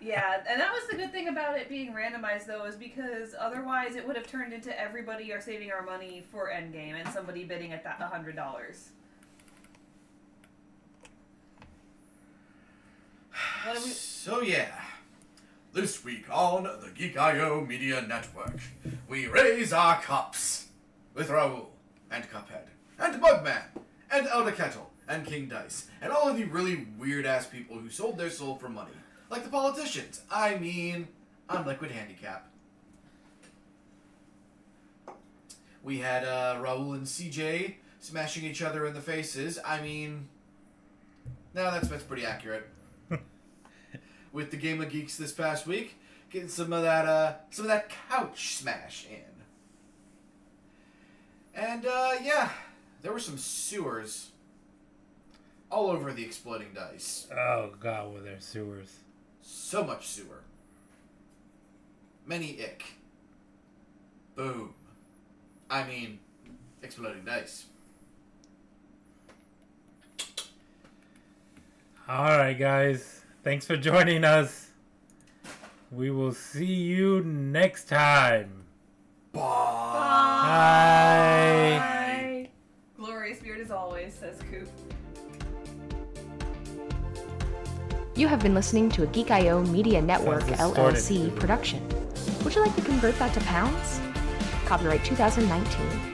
Yeah, and that was the good thing about it being randomized, though, is because otherwise it would have turned into everybody are saving our money for Endgame and somebody bidding at that hundred dollars. What we? So yeah, this week on the Geek.io Media Network, we raise our cups with Raoul and Cuphead and Bugman and Elder Kettle and King Dice and all of the really weird ass people who sold their soul for money, like the politicians. I mean, I'm Liquid Handicap. We had uh, Raoul and CJ smashing each other in the faces. I mean, no, that's that's pretty accurate with the Game of Geeks this past week, getting some of that uh some of that couch smash in. And uh yeah, there were some sewers all over the exploding dice. oh, God, were there sewers. So much sewer. Many ick. Boom. I mean, exploding dice. All right, guys. Thanks for joining us. We will see you next time. Bye. Bye. Bye. Glorious beard as always, says Coop. You have been listening to a Geek.io Media Network LLC production. Would you like to convert that to pounds? Copyright 2019.